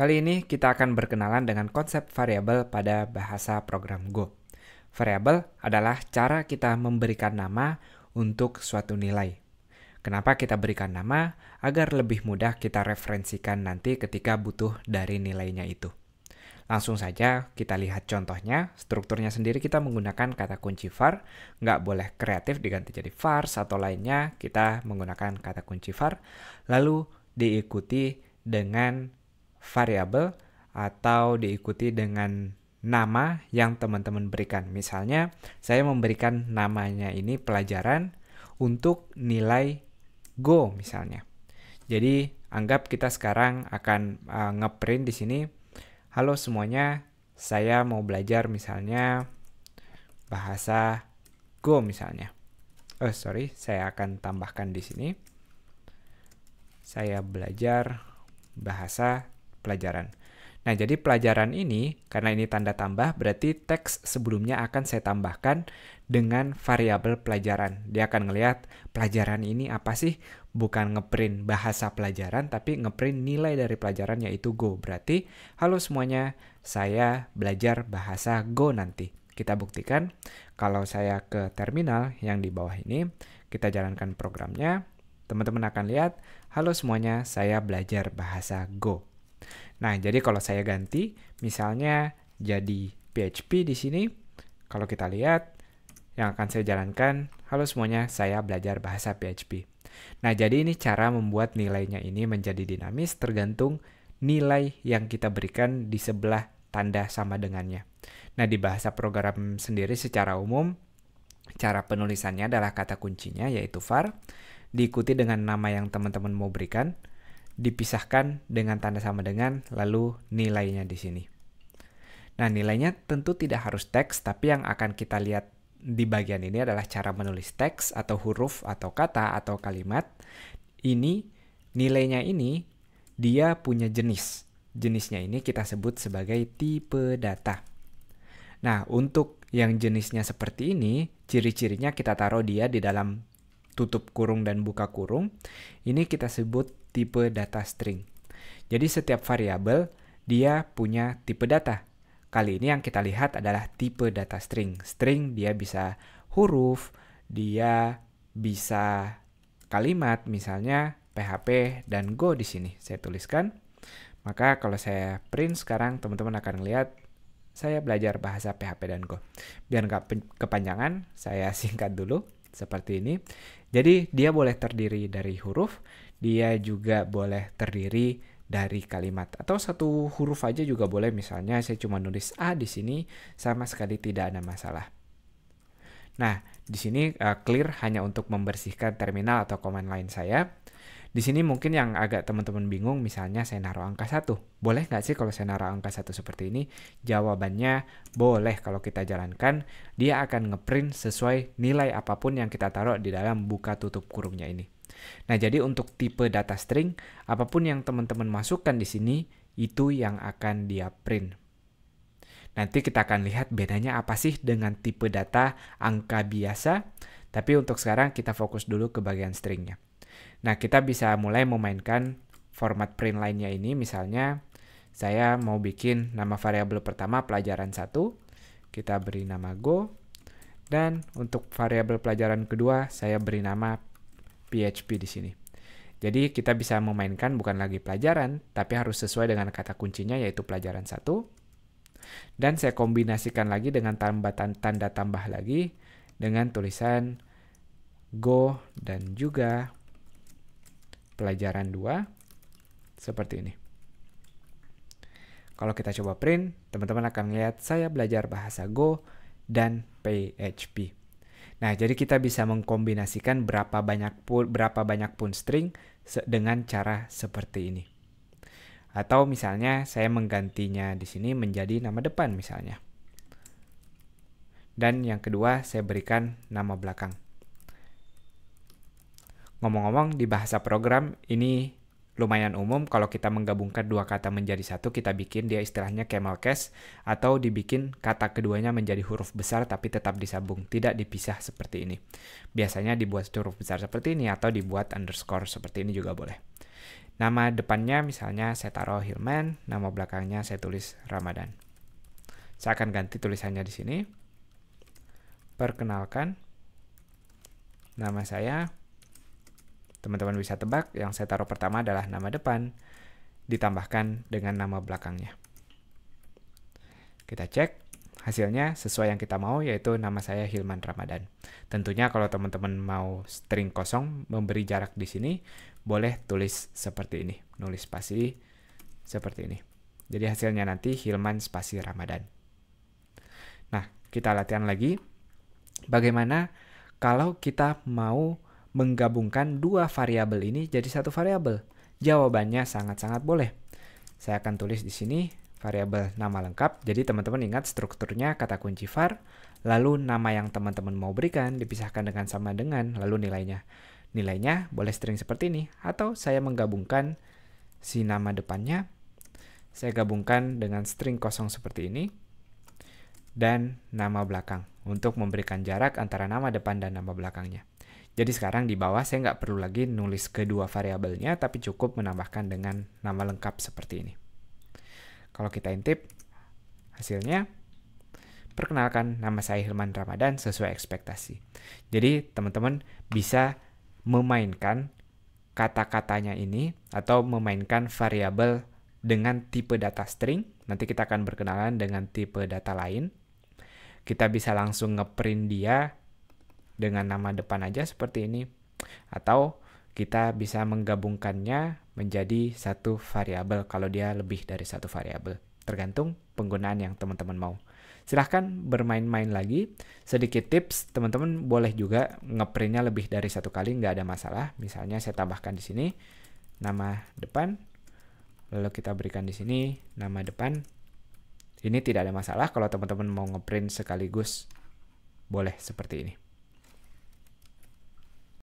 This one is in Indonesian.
Kali ini kita akan berkenalan dengan konsep variabel pada bahasa program Go. Variabel adalah cara kita memberikan nama untuk suatu nilai. Kenapa kita berikan nama? Agar lebih mudah kita referensikan nanti ketika butuh dari nilainya itu. Langsung saja kita lihat contohnya. Strukturnya sendiri kita menggunakan kata kunci var. Nggak boleh kreatif diganti jadi vars atau lainnya. Kita menggunakan kata kunci var. Lalu diikuti dengan variabel atau diikuti dengan nama yang teman-teman berikan. Misalnya, saya memberikan namanya ini pelajaran untuk nilai Go misalnya. Jadi, anggap kita sekarang akan uh, ngeprint di sini. Halo semuanya, saya mau belajar misalnya bahasa Go misalnya. Oh, sorry, saya akan tambahkan di sini. Saya belajar bahasa pelajaran. Nah, jadi pelajaran ini, karena ini tanda tambah, berarti teks sebelumnya akan saya tambahkan dengan variabel pelajaran. Dia akan ngelihat pelajaran ini apa sih? Bukan ngeprint bahasa pelajaran, tapi ngeprint nilai dari pelajaran yaitu Go. Berarti, halo semuanya, saya belajar bahasa Go nanti. Kita buktikan kalau saya ke terminal yang di bawah ini, kita jalankan programnya, teman-teman akan lihat, halo semuanya, saya belajar bahasa Go. Nah, jadi kalau saya ganti, misalnya jadi PHP di sini, kalau kita lihat, yang akan saya jalankan, halo semuanya, saya belajar bahasa PHP. Nah, jadi ini cara membuat nilainya ini menjadi dinamis tergantung nilai yang kita berikan di sebelah tanda sama dengannya. Nah, di bahasa program sendiri secara umum, cara penulisannya adalah kata kuncinya yaitu var, diikuti dengan nama yang teman-teman mau berikan, dipisahkan dengan tanda sama dengan lalu nilainya di sini. Nah, nilainya tentu tidak harus teks, tapi yang akan kita lihat di bagian ini adalah cara menulis teks atau huruf atau kata atau kalimat. Ini nilainya ini dia punya jenis. Jenisnya ini kita sebut sebagai tipe data. Nah, untuk yang jenisnya seperti ini, ciri-cirinya kita taruh dia di dalam tutup kurung dan buka kurung. Ini kita sebut tipe data string. Jadi setiap variabel dia punya tipe data. Kali ini yang kita lihat adalah tipe data string. String dia bisa huruf, dia bisa kalimat, misalnya PHP dan Go di sini. Saya tuliskan. Maka kalau saya print sekarang, teman-teman akan lihat saya belajar bahasa PHP dan Go. Biar nggak kepanjangan, saya singkat dulu seperti ini. Jadi dia boleh terdiri dari huruf, dia juga boleh terdiri dari kalimat atau satu huruf aja juga boleh misalnya saya cuma nulis a di sini sama sekali tidak ada masalah. Nah, di sini uh, clear hanya untuk membersihkan terminal atau command line saya. Di sini mungkin yang agak teman-teman bingung, misalnya saya naruh angka satu, Boleh nggak sih kalau saya naruh angka satu seperti ini? Jawabannya boleh kalau kita jalankan. Dia akan ngeprint sesuai nilai apa pun yang kita taruh di dalam buka tutup kurungnya ini. Nah, jadi untuk tipe data string, apa pun yang teman-teman masukkan di sini, itu yang akan dia print. Nanti kita akan lihat bedanya apa sih dengan tipe data angka biasa, tapi untuk sekarang kita fokus dulu ke bagian stringnya. Nah, kita bisa mulai memainkan format print lainnya ini, misalnya saya mau bikin nama variabel pertama pelajaran 1, kita beri nama go, dan untuk variabel pelajaran kedua saya beri nama PHP di sini. Jadi kita bisa memainkan bukan lagi pelajaran, tapi harus sesuai dengan kata kuncinya yaitu pelajaran satu. Dan saya kombinasikan lagi dengan tambatan tanda tambah lagi dengan tulisan go dan juga pelajaran 2 seperti ini. Kalau kita coba print, teman-teman akan melihat saya belajar bahasa Go dan PHP. Nah, jadi kita bisa mengkombinasikan berapa banyak pun berapa banyak pun string dengan cara seperti ini. Atau misalnya saya menggantinya di sini menjadi nama depan misalnya. Dan yang kedua saya berikan nama belakang. Ngomong-ngomong di bahasa program ini lumayan umum kalau kita menggabungkan dua kata menjadi satu kita bikin dia istilahnya camel case atau dibikin kata keduanya menjadi huruf besar tapi tetap disambung tidak dipisah seperti ini biasanya dibuat huruf besar seperti ini atau dibuat underscore seperti ini juga boleh Nama depannya misalnya saya taruh Hilman, nama belakangnya saya tulis Ramadan. Saya akan ganti tulisannya di sini. Perkenalkan, nama saya. Teman-teman bisa tebak, yang saya taruh pertama adalah nama depan, ditambahkan dengan nama belakangnya. Kita cek, hasilnya sesuai yang kita mau, yaitu nama saya Hilman Ramadan. Tentunya kalau teman-teman mau string kosong, memberi jarak di sini, boleh tulis seperti ini, nulis spasi seperti ini. Jadi hasilnya nanti Hilman spasi Ramadan. Nah, kita latihan lagi. Bagaimana kalau kita mau menggabungkan dua variabel ini jadi satu variabel? Jawabannya sangat-sangat boleh. Saya akan tulis di sini variabel nama lengkap. Jadi teman-teman ingat strukturnya kata kunci var, lalu nama yang teman-teman mau berikan dipisahkan dengan sama dengan, lalu nilainya. Nilainya boleh string seperti ini, atau saya menggabungkan si nama depannya, saya gabungkan dengan string kosong seperti ini, dan nama belakang untuk memberikan jarak antara nama depan dan nama belakangnya. Jadi sekarang di bawah saya nggak perlu lagi nulis kedua variabelnya, tapi cukup menambahkan dengan nama lengkap seperti ini. Kalau kita intip hasilnya, perkenalkan nama saya Hilman Ramadan sesuai ekspektasi. Jadi teman-teman bisa memainkan kata-katanya ini atau memainkan variabel dengan tipe data string. Nanti kita akan berkenalan dengan tipe data lain kita bisa langsung ngeprint dia dengan nama depan aja seperti ini. Atau kita bisa menggabungkannya menjadi satu variabel kalau dia lebih dari satu variabel. Tergantung penggunaan yang teman-teman mau. Silahkan bermain-main lagi. Sedikit tips, teman-teman boleh juga ngeprintnya lebih dari satu kali, nggak ada masalah. Misalnya saya tambahkan di sini nama depan, lalu kita berikan di sini nama depan, ini tidak ada masalah kalau teman-teman mau ngeprint sekaligus boleh seperti ini.